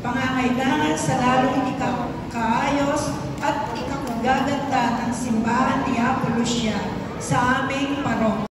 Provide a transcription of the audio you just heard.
pangangailangan sa lalong ikakaayos at ikakagaganda ng simbahan ni Apolosia sa aming parok.